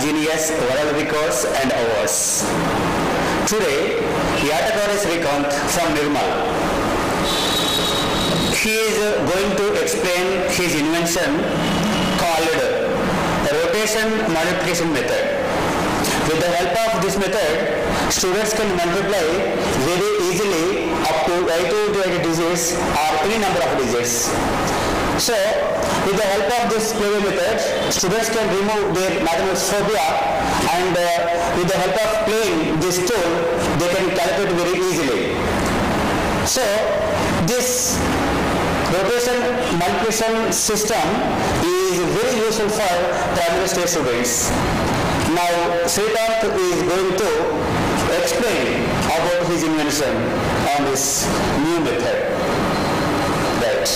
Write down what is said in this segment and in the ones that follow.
genius, world records and awards. Today, Yatagore Srikant from Nirmal. He is going to explain his invention called the rotation multiplication method. With the help of this method, students can multiply very easily up to 80 to 80 digits or any number of digits. So, with the help of this PV method, students can remove their mathematics phobia and uh, with the help of playing this tool, they can calculate very easily. So, this rotation multiplication system is very useful for primary state students. Now, Srikanth is going to explain about his invention on this new method. That.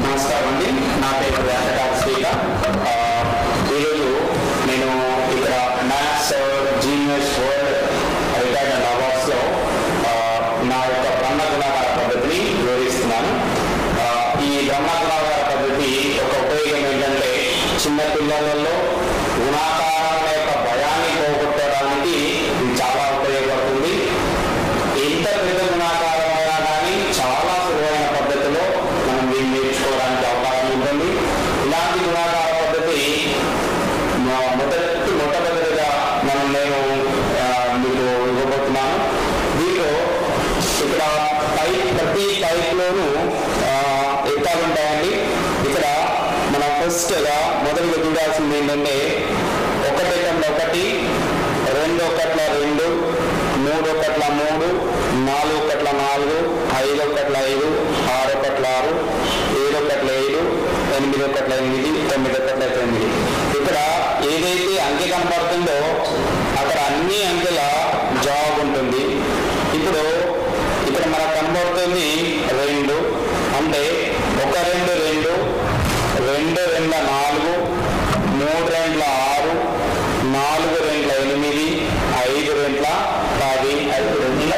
Master. అండి నా పేరు వెంకటాక్ష శ్రీక ఈరోజు నేను ఇక్కడ maths genius world retirement and అవార్డ్స్లో నా యొక్క బ్రహ్మగుణాకార పద్ధతిని వివరిస్తున్నాను. ఈ బ్రహ్మగుణాకార పద్ధతి ఒక ఉపయోగం ఏంటంటే చిన్న పిల్లలలో గుణాకారం ఉంటాయండి. ఇక్కడ మనం ఫస్ట్గా మొదటిగా చూడాల్సింది ఏంటంటే ఒకటి ఎకంలో ఒకటి రెండు ఒకట్ల రెండు మూడు ఒకట్ల మూడు నాలుగు ఒకట్ల నాలుగు ఐదు ఒకట్ల ఐదు ఆరు ఒకట్ల ఆరు ఏడు ఒకట్ల ఏడు ఎనిమిది ఒకట్ల ఎనిమిది తొమ్మిది ఒకట్ల తొమ్మిది ఇక్కడ ఏదైతే అంకె కనపడుతుందో అక్కడ అన్ని అంకెల జాబ్ ఉంటుంది ఇప్పుడు ఇక్కడ మనకు కనబడుతుంది రెండు అంటే ఒక రెండు రెండు రెండు రెండ్ల నాలుగు మూడు రెండ్ల ఆరు నాలుగు రెండ్ల ఎనిమిది ఐదు రెండ్ల పది ఐదు రెండ్ల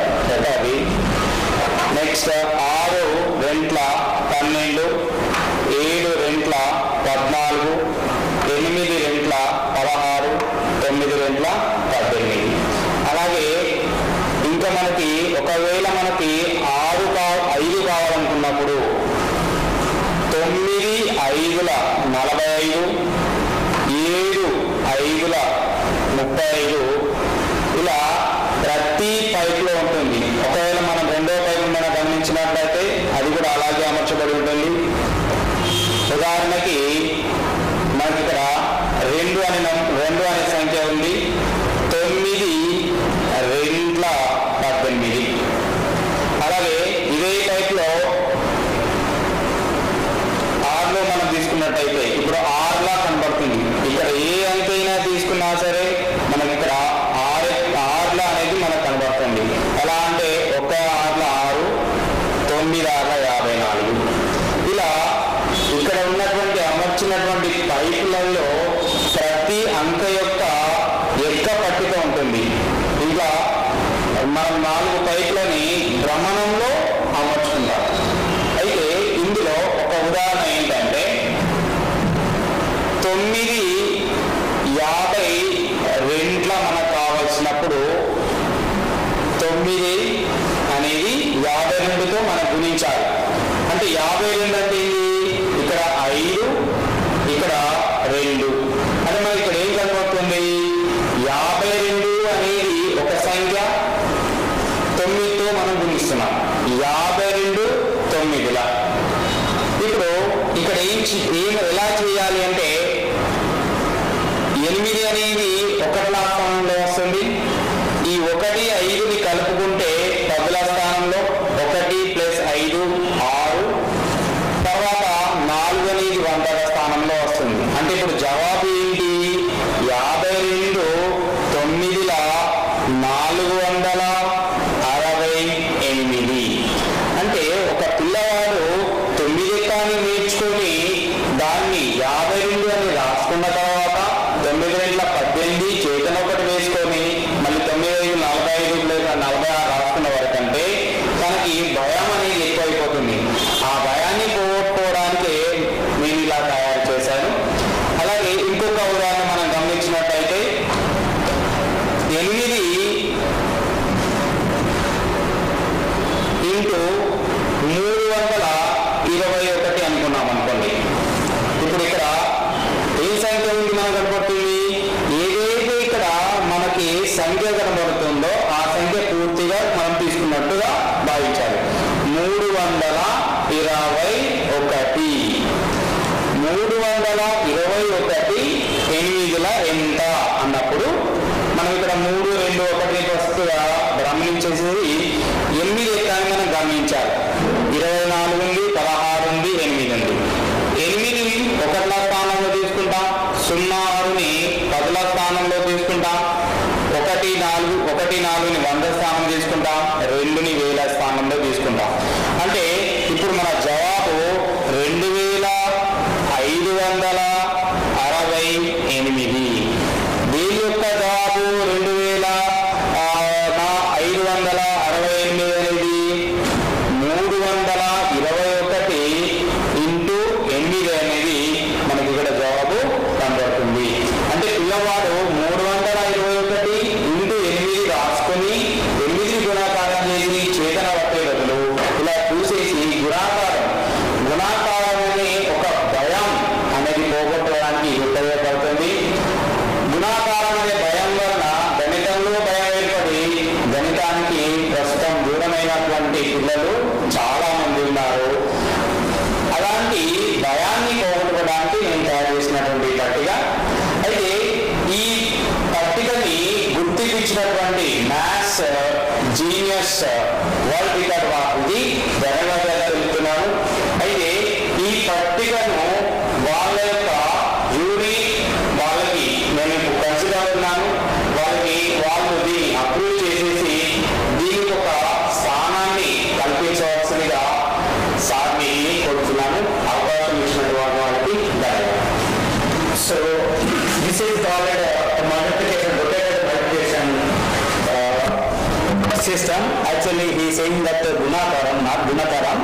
పది నెక్స్ట్ ఆరు రెంట్ల పన్నెండు ఏడు రెంట్ల పద్నాలుగు ఎనిమిది రెంట్ల పదహారు తొమ్మిది రెంట్ల పద్దెనిమిది. అలాగే ఇంకా మనకి ఒకవేళ మనకి ఆరు కా ఐదు కావాలనుకున్నప్పుడు తొమ్మిది ఐదుల నలభై ఐదు ఏడు ఐదుల ముప్పై ఐదు ఇలా ప్రతి పైపులో ఉంటుంది ఉదాహరణకి మనకి ఇక్కడ రెండు అనే రెండు అనే సంఖ్య ఉంది. తొమ్మిది రెండ్ల పద్దెనిమిది. అలాగే ఇదే టైప్లో ఆరులో మనం తీసుకున్నట్టయితే ఇప్పుడు ఆరులా కనబడుతుంది ఇక్కడ ఏ అంకె అయినా తీసుకున్నా సరే మనకి ఇక్కడ ఆరు ఆరుల అనేది మనకు కనబడుతుంది ఎలా అంటే ఒక ఆరుల ఆరు తొమ్మిది ఆరుల యాభై నాలుగు ఇలా ఇక్కడ ఉన్నటువంటి అమర్చినటువంటి పైపులలో ప్రతి అంక యొక్క ఎక్క పట్టిక ఉంటుంది. ఇంకా మనం నాలుగు పైపులని భ్రమణంలో అమర్చుకుంటాం అయితే ఇందులో ఒక ఉదాహరణ ఏంటంటే తొమ్మిది తొమ్మిది అనేది ఒకటి స్థానంలో సంఖ్య కనబడుతుందో ఆ సంఖ్య పూర్తిగా మనం తీసుకున్నట్టుగా ఒకటి నాలుగు ఒకటి నాలుగుని వంద స్థానం తీసుకుంటాం రెండుని వేల స్థానంలో తీసుకుంటాం. అంటే ఇప్పుడు మన జవాబు genius what we Victor about the system. Actually, he is saying that uh, Gunakaram, not Gunakaram.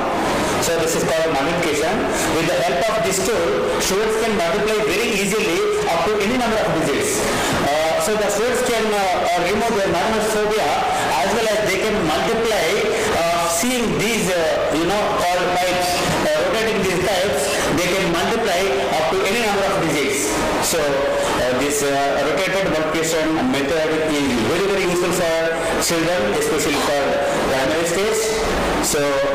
So this is called multiplication. With the help of this tool, students can multiply very easily up to any number of digits. Uh, so the students can uh, uh, remove their phobia as well as they can multiply uh, seeing these, uh, you know, called types, rotating these types, they can multiply up to any number of digits. So this rotated multiplication method is very very useful for children especially for the United So